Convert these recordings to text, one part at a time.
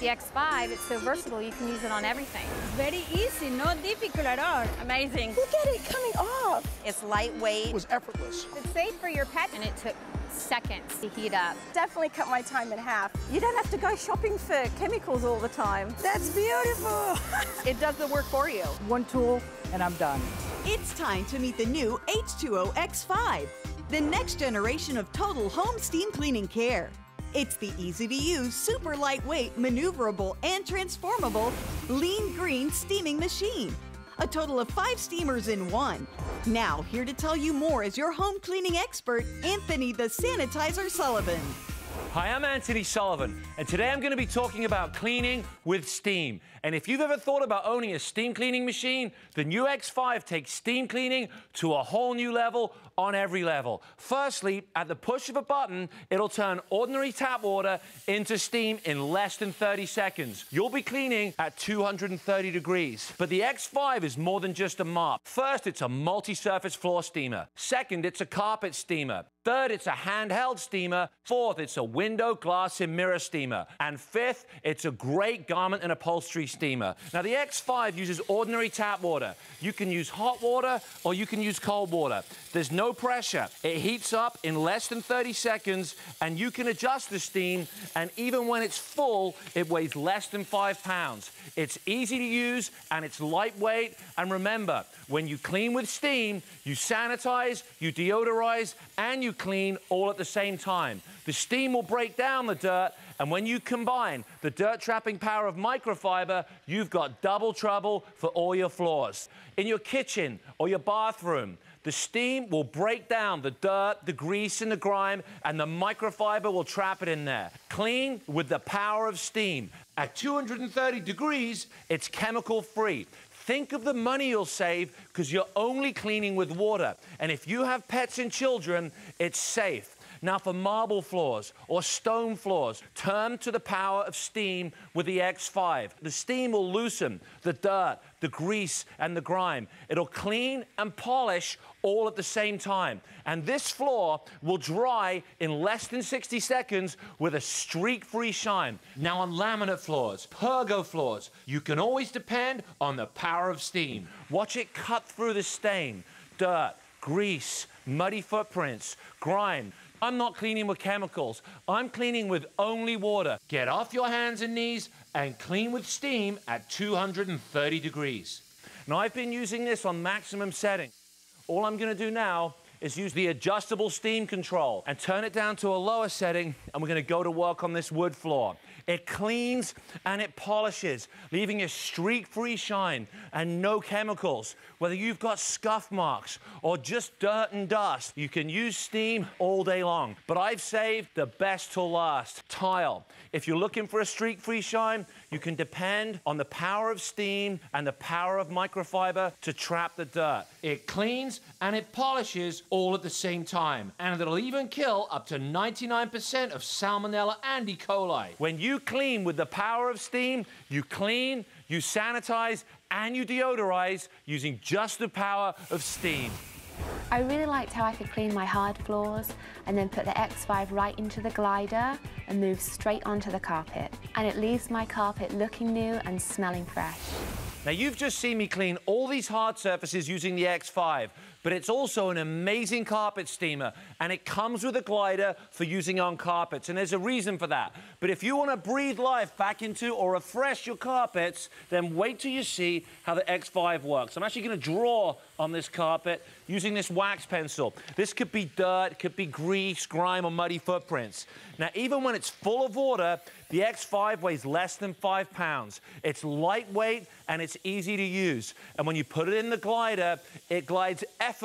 The X5, it's so versatile, you can use it on everything. It's very easy, not difficult at all. Amazing. Look at it coming off. It's lightweight. It was effortless. It's safe for your pet, and it took seconds to heat up. Definitely cut my time in half. You don't have to go shopping for chemicals all the time. That's beautiful. It does the work for you. One tool, and I'm done. It's time to meet the new H2O X5, the next generation of total home steam cleaning care. It's the easy to use, super lightweight, maneuverable, and transformable lean green steaming machine. A total of five steamers in one. Now, here to tell you more is your home cleaning expert, Anthony the Sanitizer Sullivan. Hi, I'm Anthony Sullivan, and today I'm going to be talking about cleaning with steam. And if you've ever thought about owning a steam cleaning machine, the new X5 takes steam cleaning to a whole new level on every level. Firstly, at the push of a button, it'll turn ordinary tap water into steam in less than 30 seconds. You'll be cleaning at 230 degrees. But the X5 is more than just a mop. First, it's a multi-surface floor steamer. Second, it's a carpet steamer. Third, it's a handheld steamer. Fourth, it's a window, glass, and mirror steamer. And fifth, it's a great garment and upholstery steamer. Now, the X5 uses ordinary tap water. You can use hot water or you can use cold water. There's no pressure. It heats up in less than 30 seconds, and you can adjust the steam, and even when it's full, it weighs less than five pounds. It's easy to use, and it's lightweight. And remember, when you clean with steam, you sanitize, you deodorize, and you clean all at the same time. The steam will break down the dirt, and when you combine the dirt trapping power of microfiber, you've got double trouble for all your floors. In your kitchen or your bathroom, the steam will break down the dirt, the grease, and the grime, and the microfiber will trap it in there. Clean with the power of steam. At 230 degrees, it's chemical free. Think of the money you'll save because you're only cleaning with water. And if you have pets and children, it's safe. Now, for marble floors or stone floors, turn to the power of steam with the X5. The steam will loosen the dirt, the grease, and the grime. It'll clean and polish all at the same time. And this floor will dry in less than 60 seconds with a streak-free shine. Now, on laminate floors, pergo floors, you can always depend on the power of steam. Watch it cut through the stain, dirt, grease, muddy footprints, grime. I'm not cleaning with chemicals. I'm cleaning with only water. Get off your hands and knees and clean with steam at 230 degrees. Now, I've been using this on maximum setting. All I'm going to do now is use the adjustable steam control and turn it down to a lower setting, and we're going to go to work on this wood floor. It cleans and it polishes, leaving a streak-free shine and no chemicals. Whether you've got scuff marks or just dirt and dust, you can use steam all day long. But I've saved the best till last, tile. If you're looking for a streak-free shine, you can depend on the power of steam and the power of microfiber to trap the dirt. It cleans and it polishes all at the same time. And it'll even kill up to 99% of salmonella and E. coli. When you clean with the power of steam, you clean, you sanitize, and you deodorize using just the power of steam. I really liked how I could clean my hard floors and then put the X5 right into the glider and move straight onto the carpet. And it leaves my carpet looking new and smelling fresh. Now, you've just seen me clean all these hard surfaces using the X5, but it's also an amazing carpet steamer, and it comes with a glider for using on carpets, and there's a reason for that. But if you want to breathe life back into or refresh your carpets, then wait till you see how the X5 works. I'm actually going to draw on this carpet using this wax pencil. This could be dirt, could be grease, grime, or muddy footprints. Now, even when it's full of water, the X5 weighs less than five pounds. It's lightweight and it's easy to use. And when you put it in the glider, it glides effortlessly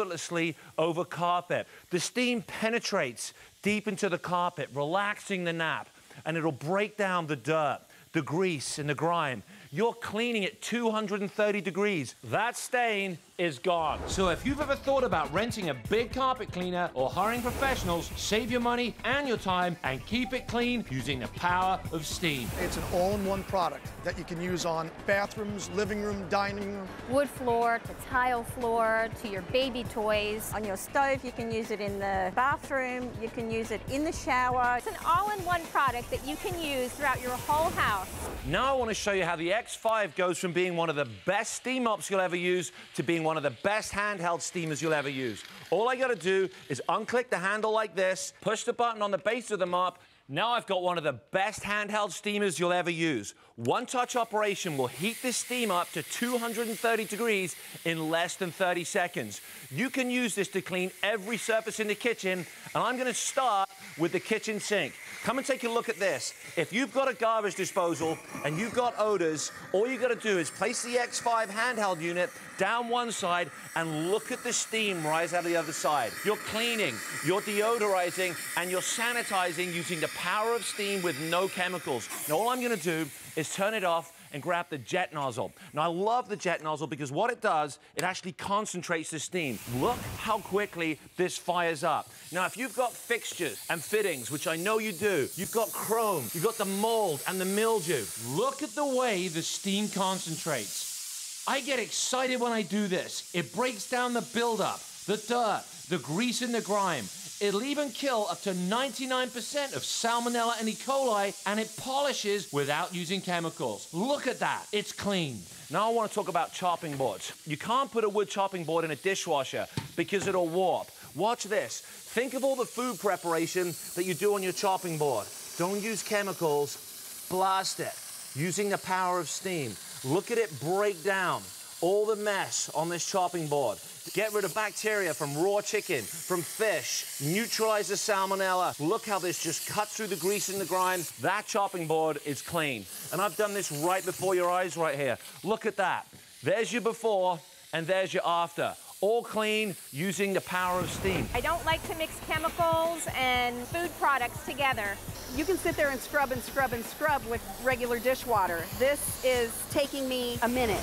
over carpet. The steam penetrates deep into the carpet, relaxing the nap, and it'll break down the dirt, the grease, and the grime. You're cleaning at 230 degrees. That stain is gone. So if you've ever thought about renting a big carpet cleaner or hiring professionals, save your money and your time and keep it clean using the power of steam. It's an all-in-one product that you can use on bathrooms, living room, dining room. Wood floor to tile floor to your baby toys. On your stove, you can use it in the bathroom, you can use it in the shower. It's an all-in-one product that you can use throughout your whole house. Now I want to show you how the X5 goes from being one of the best steam mops you'll ever use to being one of the best handheld steamers you'll ever use. All I got to do is unclick the handle like this, push the button on the base of the mop, now I've got one of the best handheld steamers you'll ever use. One touch operation will heat this steam up to 230 degrees in less than 30 seconds. You can use this to clean every surface in the kitchen, and I'm gonna start with the kitchen sink. Come and take a look at this. If you've got a garbage disposal and you've got odors, all you've gotta do is place the X5 handheld unit down one side and look at the steam rise out of the other side. You're cleaning, you're deodorizing, and you're sanitizing using the power of steam with no chemicals. Now, all I'm gonna do is turn it off and grab the jet nozzle. Now, I love the jet nozzle because what it does, it actually concentrates the steam. Look how quickly this fires up. Now, if you've got fixtures and fittings, which I know you do, you've got chrome, you've got the mold and the mildew, look at the way the steam concentrates. I get excited when I do this. It breaks down the buildup, the dirt, the grease and the grime. It'll even kill up to 99% of salmonella and E. coli, and it polishes without using chemicals. Look at that, it's clean. Now I want to talk about chopping boards. You can't put a wood chopping board in a dishwasher because it'll warp. Watch this. Think of all the food preparation that you do on your chopping board. Don't use chemicals, blast it using the power of steam. Look at it break down all the mess on this chopping board. Get rid of bacteria from raw chicken, from fish, neutralize the salmonella. Look how this just cuts through the grease and the grime. That chopping board is clean. And I've done this right before your eyes right here. Look at that. There's your before and there's your after. All clean using the power of steam. I don't like to mix chemicals and food products together. You can sit there and scrub and scrub and scrub with regular dishwater. This is taking me a minute.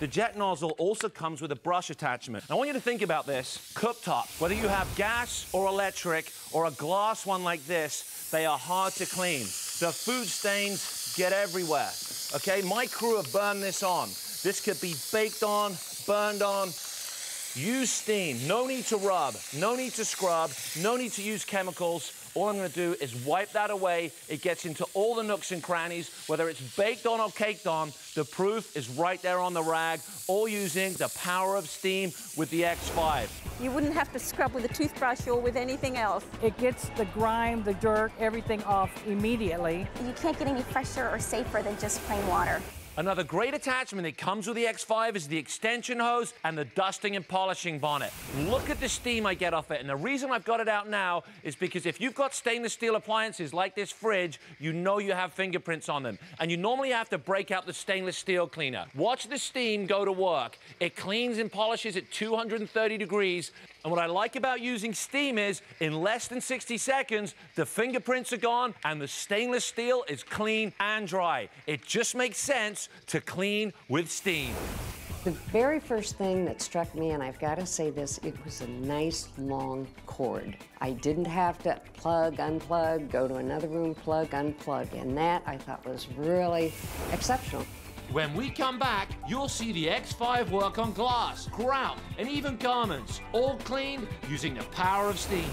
The jet nozzle also comes with a brush attachment. I want you to think about this. Cooktop, whether you have gas or electric or a glass one like this, they are hard to clean. The food stains get everywhere. Okay, my crew have burned this on. This could be baked on, burned on. Use steam. No need to rub, no need to scrub, no need to use chemicals. All I'm going to do is wipe that away. It gets into all the nooks and crannies, whether it's baked on or caked on. The proof is right there on the rag, all using the power of steam with the X5. You wouldn't have to scrub with a toothbrush or with anything else. It gets the grime, the dirt, everything off immediately. You can't get any fresher or safer than just plain water. Another great attachment that comes with the X5 is the extension hose and the dusting and polishing bonnet. Look at the steam I get off it. And the reason I've got it out now is because if you've got stainless steel appliances like this fridge, you know you have fingerprints on them. And you normally have to break out the stainless steel cleaner. Watch the steam go to work. It cleans and polishes at 230 degrees. And what I like about using steam is in less than 60 seconds, the fingerprints are gone and the stainless steel is clean and dry. It just makes sense to clean with steam. The very first thing that struck me, and I've got to say this, it was a nice long cord. I didn't have to plug, unplug, go to another room, plug, unplug, and that I thought was really exceptional. When we come back, you'll see the X5 work on glass, grout, and even garments, all cleaned using the power of steam.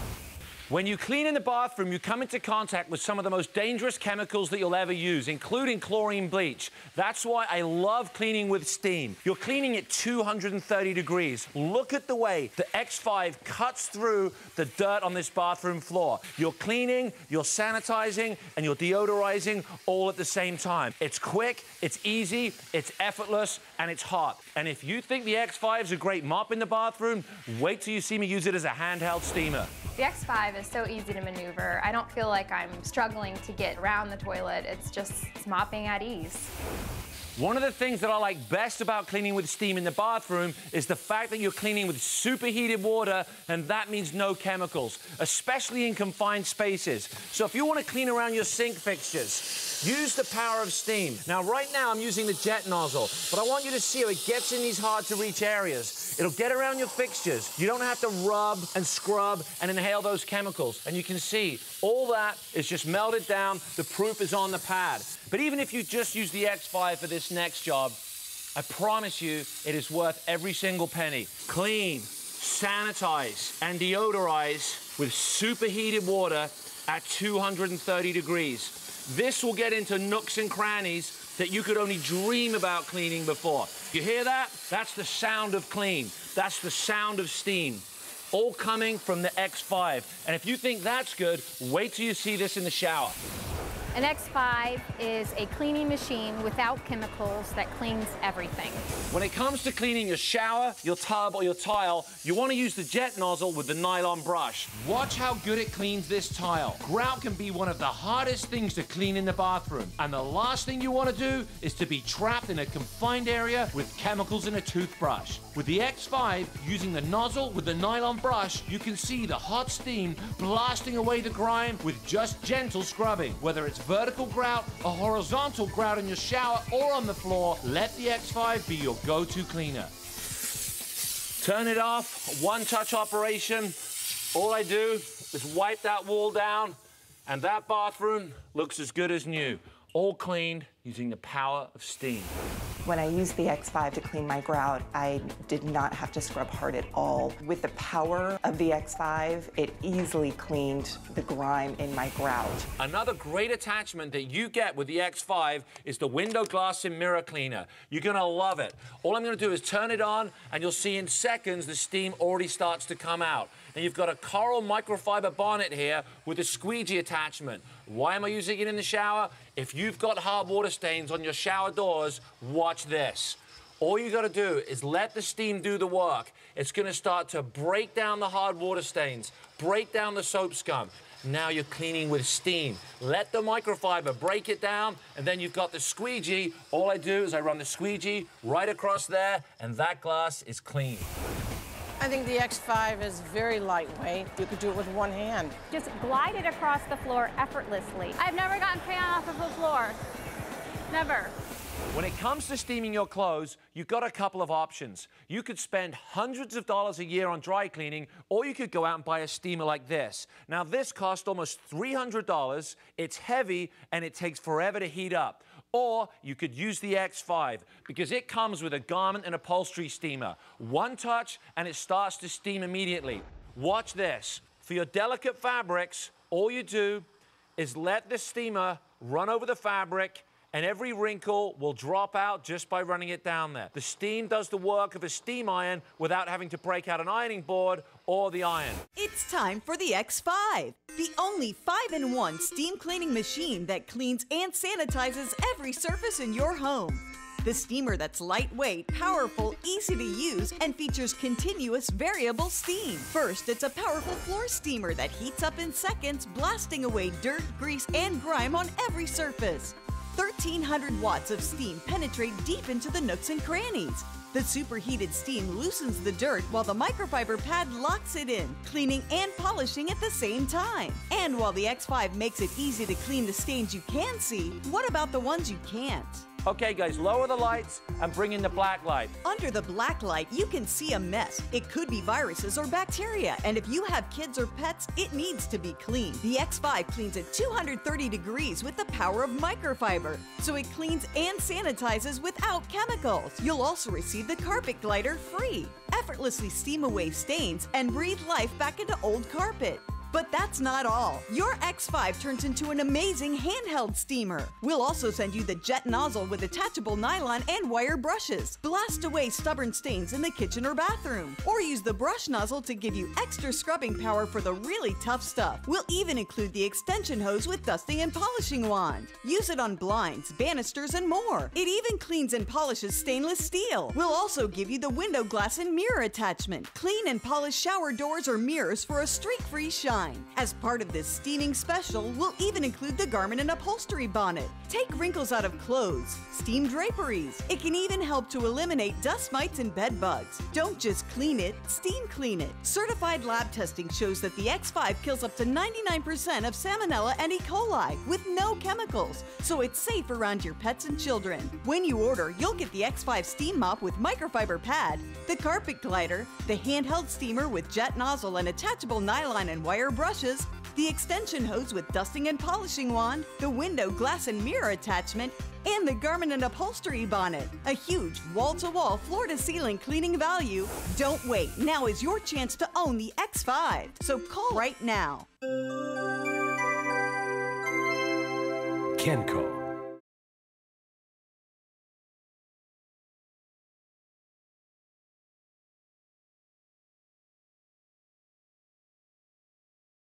When you clean in the bathroom, you come into contact with some of the most dangerous chemicals that you'll ever use, including chlorine bleach. That's why I love cleaning with steam. You're cleaning at 230 degrees. Look at the way the X5 cuts through the dirt on this bathroom floor. You're cleaning, you're sanitizing, and you're deodorizing all at the same time. It's quick, it's easy, it's effortless, and it's hot. And if you think the X5 is a great mop in the bathroom, wait till you see me use it as a handheld steamer. The X5 is so easy to maneuver. I don't feel like I'm struggling to get around the toilet. It's just it's mopping at ease. One of the things that I like best about cleaning with steam in the bathroom is the fact that you're cleaning with superheated water, and that means no chemicals, especially in confined spaces. So if you want to clean around your sink fixtures, use the power of steam. Now, right now, I'm using the jet nozzle, but I want you to see how it gets in these hard-to-reach areas. It'll get around your fixtures. You don't have to rub and scrub and inhale those chemicals. And you can see all that is just melted down. The proof is on the pad. But even if you just use the X5 for this next job, I promise you it is worth every single penny. Clean, sanitize, and deodorize with superheated water at 230 degrees. This will get into nooks and crannies that you could only dream about cleaning before. You hear that? That's the sound of clean. That's the sound of steam. All coming from the X5. And if you think that's good, wait till you see this in the shower. An X5 is a cleaning machine without chemicals that cleans everything. When it comes to cleaning your shower, your tub, or your tile, you want to use the jet nozzle with the nylon brush. Watch how good it cleans this tile. Grout can be one of the hardest things to clean in the bathroom. And the last thing you want to do is to be trapped in a confined area with chemicals in a toothbrush. With the X5, using the nozzle with the nylon brush, you can see the hot steam blasting away the grime with just gentle scrubbing. Whether it's vertical grout, a horizontal grout in your shower, or on the floor, let the X5 be your go-to cleaner. Turn it off, one-touch operation. All I do is wipe that wall down, and that bathroom looks as good as new. All cleaned using the power of steam. When I used the X5 to clean my grout, I did not have to scrub hard at all. With the power of the X5, it easily cleaned the grime in my grout. Another great attachment that you get with the X5 is the window glass and mirror cleaner. You're gonna love it. All I'm gonna do is turn it on and you'll see in seconds the steam already starts to come out. And you've got a coral microfiber bonnet here with a squeegee attachment. Why am I using it in the shower? If you've got hard water stains on your shower doors, watch this. All you gotta do is let the steam do the work. It's gonna start to break down the hard water stains, break down the soap scum. Now you're cleaning with steam. Let the microfiber break it down, and then you've got the squeegee. All I do is I run the squeegee right across there, and that glass is clean. I think the X5 is very lightweight. You could do it with one hand. Just glide it across the floor effortlessly. I've never gotten pan off of a floor. Never. When it comes to steaming your clothes, you've got a couple of options. You could spend hundreds of dollars a year on dry cleaning, or you could go out and buy a steamer like this. Now, this costs almost $300. It's heavy, and it takes forever to heat up. Or you could use the X5 because it comes with a garment and upholstery steamer. One touch, and it starts to steam immediately. Watch this. For your delicate fabrics, all you do is let the steamer run over the fabric and every wrinkle will drop out just by running it down there. The steam does the work of a steam iron without having to break out an ironing board or the iron. It's time for the X5, the only 5 in 1 steam cleaning machine that cleans and sanitizes every surface in your home. The steamer that's lightweight, powerful, easy to use, and features continuous variable steam. First, it's a powerful floor steamer that heats up in seconds, blasting away dirt, grease, and grime on every surface. 1300 watts of steam penetrate deep into the nooks and crannies. The superheated steam loosens the dirt while the microfiber pad locks it in, cleaning and polishing at the same time. And while the X5 makes it easy to clean the stains you can see, what about the ones you can't? Okay, guys, lower the lights and bring in the black light. Under the black light, you can see a mess. It could be viruses or bacteria, and if you have kids or pets, it needs to be cleaned. The X5 cleans at 230 degrees with the power of microfiber, so it cleans and sanitizes without chemicals. You'll also receive the carpet glider free. Effortlessly steam away stains and breathe life back into old carpet. But that's not all. Your X5 turns into an amazing handheld steamer. We'll also send you the jet nozzle with attachable nylon and wire brushes. Blast away stubborn stains in the kitchen or bathroom. Or use the brush nozzle to give you extra scrubbing power for the really tough stuff. We'll even include the extension hose with dusting and polishing wand. Use it on blinds, banisters, and more. It even cleans and polishes stainless steel. We'll also give you the window glass and mirror attachment. Clean and polish shower doors or mirrors for a streak-free shine. As part of this steaming special, we'll even include the Garment and Upholstery Bonnet. Take wrinkles out of clothes, steam draperies. It can even help to eliminate dust mites and bed bugs. Don't just clean it, steam clean it. Certified lab testing shows that the X5 kills up to 99% of salmonella and E. coli with no chemicals, so it's safe around your pets and children. When you order, you'll get the X5 steam mop with microfiber pad, the carpet glider, the handheld steamer with jet nozzle and attachable nylon and wire brushes, the extension hose with dusting and polishing wand, the window glass and mirror attachment, and the garment and upholstery bonnet. A huge wall to wall, floor to ceiling cleaning value. Don't wait. Now is your chance to own the X5. So call right now. Kenco.